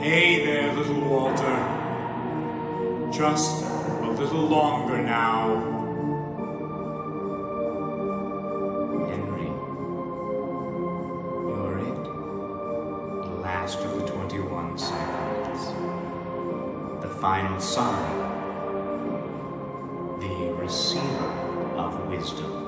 Hey there, little Walter. Just a little longer now. Henry, you're it. The last of the 21 Sacraments. The final sign. The receiver of wisdom.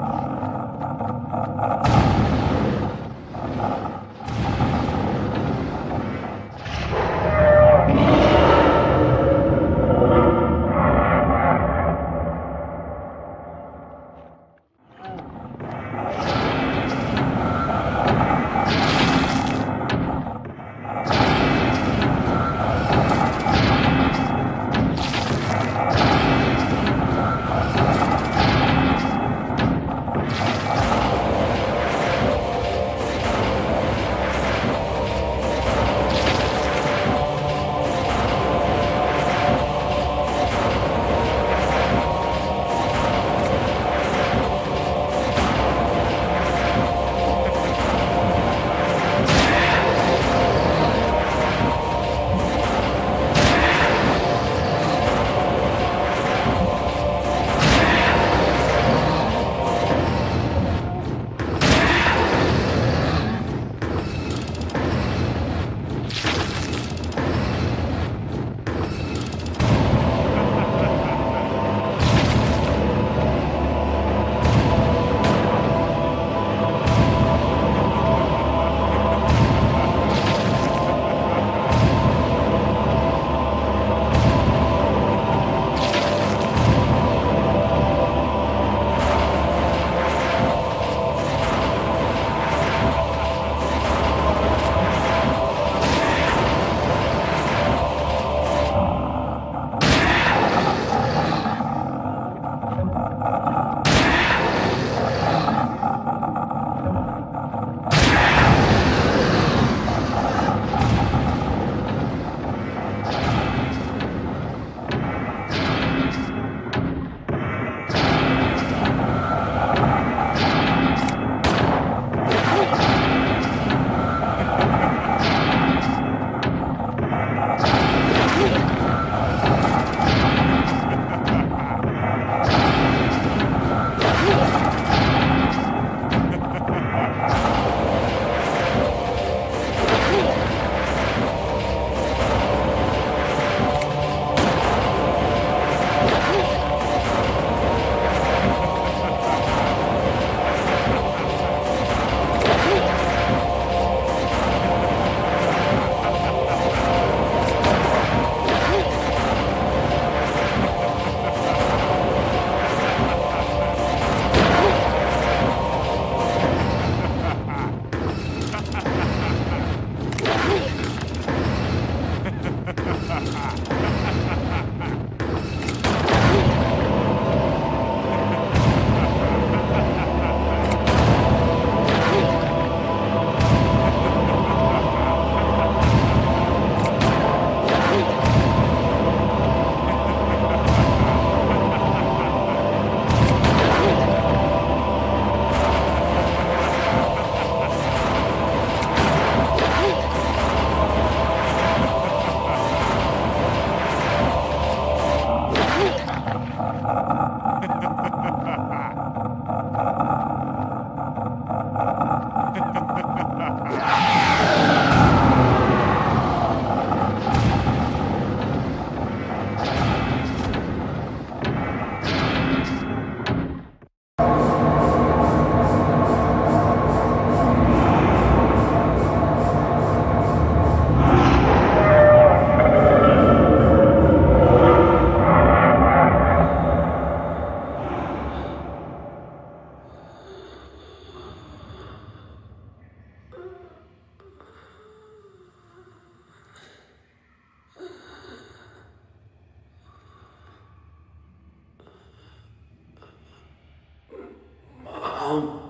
down.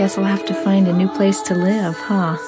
Guess I'll have to find a new place to live, huh?